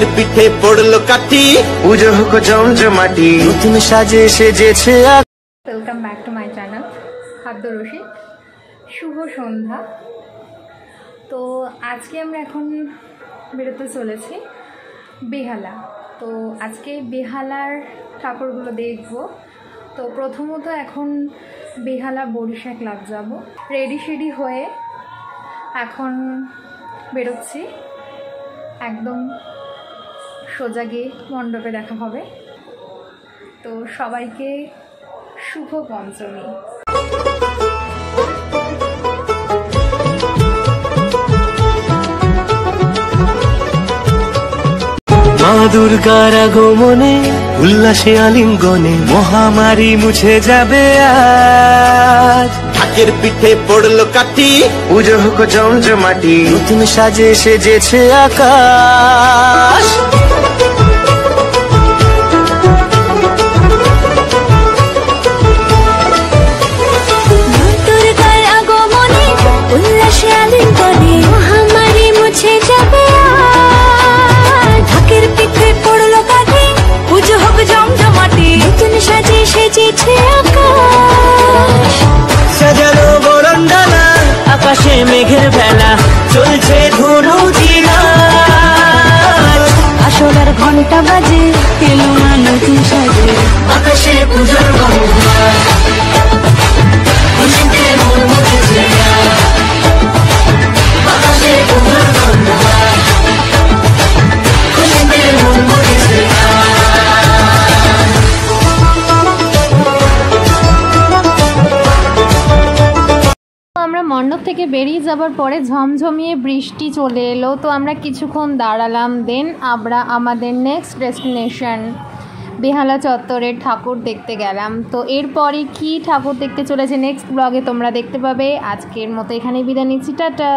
ঢাকের পিঠে পড়ল কাঠি। পুজো হোক জমজমাটি নতুন সাজে সেজেছে। Welcome back to my channel Khadya Rasik. শুভ সন্ধ্যা। তো আজকে আমরা এখন বেরোতে চলেছি বেহালা। তো আজকে বেহালার ঠাকুরগুলো দেখব। তো প্রথমত এখন বেহালা বরিশা ক্লাব যাব। রেডি শেডি হয়ে এখন বেরোচ্ছি। একদম সোজা গিয়ে মণ্ডপে দেখা হবে। তো সবাইকে শুভ পঞ্চমী মা দুর্গার আগমনে উল্লাসে আলিঙ্গনে মহামারী মুছে যাবে আজ। ঢাকের পিঠে পড়ল কাঠি। পুজো হোক জমজমাটি নতুন সাজে সেজেছে আকাশ। সেজেছে আকাশ। সাজানো বরন্দানা আকাশে মেঘের বেলা চলছে ধনু আসলার ঘণ্টা বাজে এলো মণ্ডপ থেকে বেরিয়ে যাবার পরে ঝমঝমিয়ে বৃষ্টি চলে এলো। তো আমরা কিছুক্ষণ দাঁড়ালাম দেন আমরা আমাদের নেক্সট ডেস্টিনেশন বেহালা চত্বরের ঠাকুর দেখতে গেলাম। তো এরপরে কি ঠাকুর দেখতে চলেছে নেক্সট ব্লগে তোমরা দেখতে পাবে। আজকের মতো এখানে বিদায় নিচ্ছি, টাটা!